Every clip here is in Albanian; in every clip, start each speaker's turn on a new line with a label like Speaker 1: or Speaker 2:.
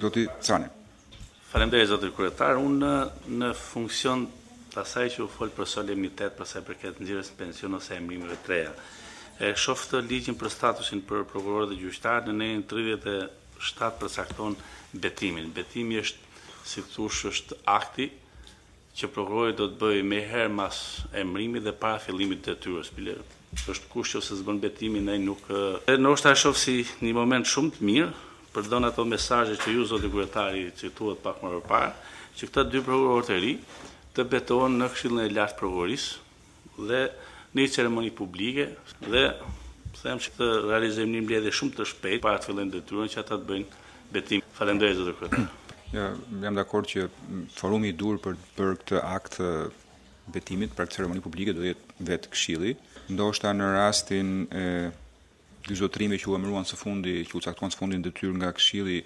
Speaker 1: Zoti Cani.
Speaker 2: Faleminderit zoti kryetar. Unë në funksion të asaj që u fol për solemnitet, për sa i përket nxjerrjes në pension ose emrimeve të reja. E shoh te ligji për statusin për prokurorë e gjyqtarë në nenin 37 përcakton betimin. Betimi është si të thuash është akti që prokurori do të bëjë menjëherë mas emërimit dhe para fillimit të detyrës, bile është kusht qoftë se s'bën betimin ai nuk dhe ndoshta e shoh si një moment shumë të mirë për të dhënë ato mesazhe që ju zoti kryetari cituat pak më përpara, që këta dy prokurorë të ri të betohen në Këshillin e Lartë të Prokurorisë, dhe në një ceremoni publike dhe them që të realizojmë një mbledhje shumë të shpejtë para se të fillojnë detyrën që ata të bëjnë betim. Faleminderit zoti kryetar.
Speaker 1: Jam, jam dakord që forumi i duhur për për këtë akt të betimit, për ceremoni publike do jetë vetë këshilli, ndoshta në rastin e dy zotërinjve që u emëruan së fundi, që u caktuan së fundi në detyrë nga këshilli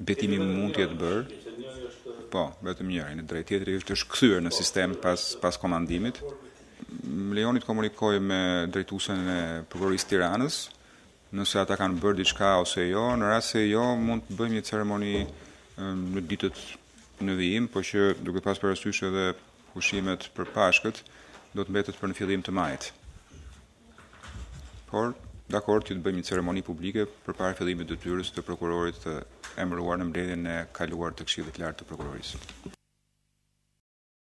Speaker 1: Betimi mund të jetë bërë. Po, vetëm njëri, keni të drejtë, tjetri është është kthyer në sistem pas pas komandimit. Më lejoni të komunikoj me drejtuesen e prokurorisë Tiranës, nëse ata kanë bërë diçka ose jo, në rast se jo, mund të bëjmë një ceremoni në ditët në vijim, por që duke pas parasysh edhe pushimet për Pashkët, do të mbetet për në fillim të majit. Por, dakord që të bëjmë një ceremoni publike përpara fillimit të detyrës të prokurorit të emëruar në mbledhjen e kaluar të Këshillit të Lartë të Prokurorisë.